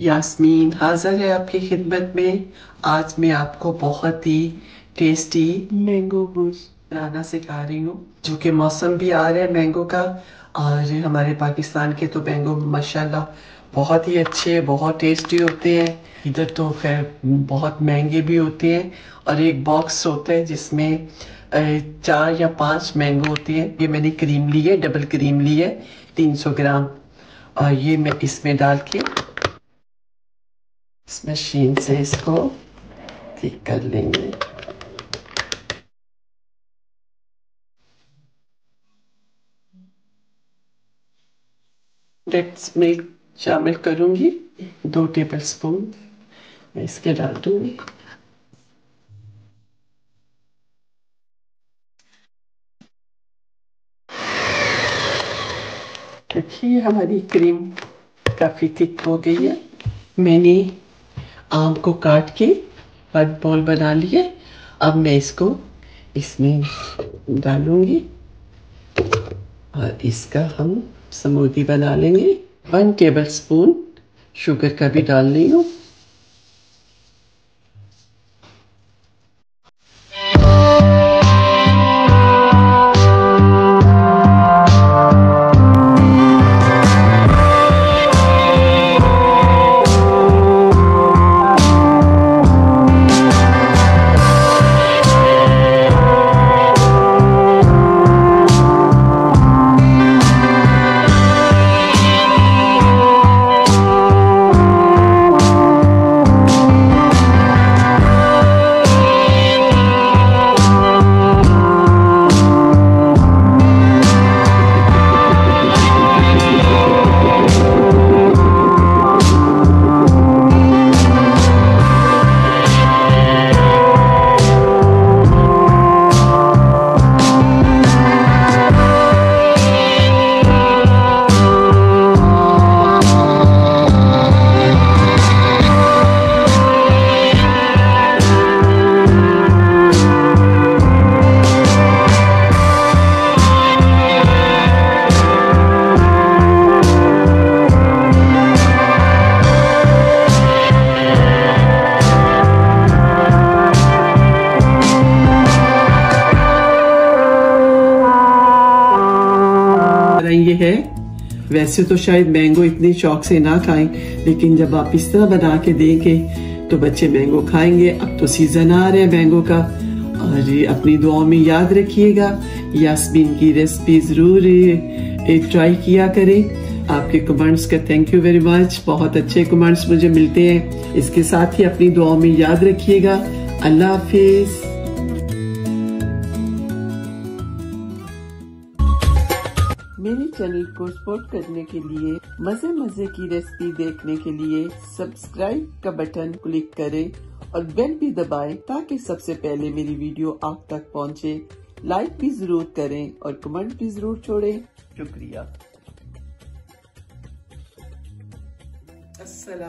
यास्मीन हाजिर है आपकी खिदमत में। आज मैं आपको बहुत ही टेस्टी मैंगो बूस बनाना सिखा रही हूँ जो कि मौसम भी आ रहा है मैंगो का और हमारे पाकिस्तान के तो मैंगो माशाल्लाह बहुत ही अच्छे बहुत टेस्टी होते हैं। इधर तो खैर बहुत महँगे भी होते हैं और एक बॉक्स होता है जिसमें चार या पाँच मैंगो होते हैं। ये मैंने क्रीम ली है डबल क्रीम ली है तीन सौ ग्राम। और ये मैं इसमें डाल के इस मशीन से इसको ठीक कर लेंगे। डेट्स मिल्क शामिल करूँगी दो टेबल स्पून मैं इसके डाल दूँगी। देखिए, हमारी क्रीम काफ़ी थिक हो गई है। मैंने आम को काट के बट बॉल बना लिए। अब मैं इसको इसमें डालूँगी और इसका हम समूदी बना लेंगे। वन टेबल स्पून शुगर का भी डाल रही हूँ। है। वैसे तो शायद मैंगो इतने शौक से ना खाएँ, लेकिन जब आप इस तरह बना के देंगे तो बच्चे मैंगो खाएँगे। अब तो सीज़न आ रहा है मैंगो का। और अपनी दुआओं में याद रखिएगा यास्मीन की रेसिपी ज़रूर ट्राई किया करें। आपके कमेंट्स का थैंक यू वेरी मच बहुत अच्छे कमेंट्स मुझे मिलते हैं। इसके साथ ही अपनी दुआओं में याद रखिएगा। अल्लाह हाफिज़। मेरे चैनल को सपोर्ट करने के लिए मज़े मज़े की रेसिपी देखने के लिए सब्सक्राइब का बटन क्लिक करें और बेल भी दबाएँ ताकि सबसे पहले मेरी वीडियो आप तक पहुँचे। लाइक भी ज़रूर करें और कमेंट भी ज़रूर छोड़ें। शुक्रिया